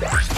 Yeah.